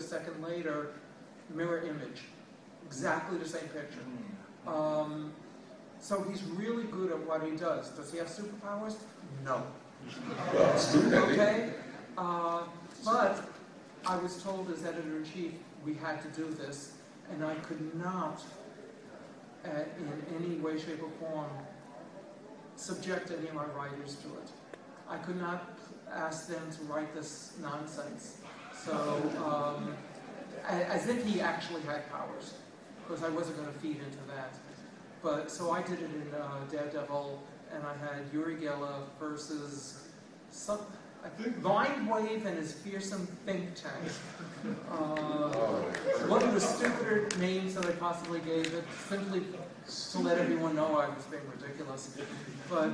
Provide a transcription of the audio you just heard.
a second later, mirror image, exactly the same picture. Um, so he's really good at what he does. Does he have superpowers? No. Well, student, I. Okay, uh, but I was told as editor-in-chief, we had to do this, and I could not, uh, in any way, shape, or form, subject any of my writers to it. I could not ask them to write this nonsense. So, um, as if he actually had powers, because I wasn't going to feed into that. But so I did it in uh, Daredevil, and I had Uri Geller versus some, I think Mindwave and his fearsome think tank. Uh, one of the stupider names that I possibly gave it, simply to let everyone know I was being ridiculous. But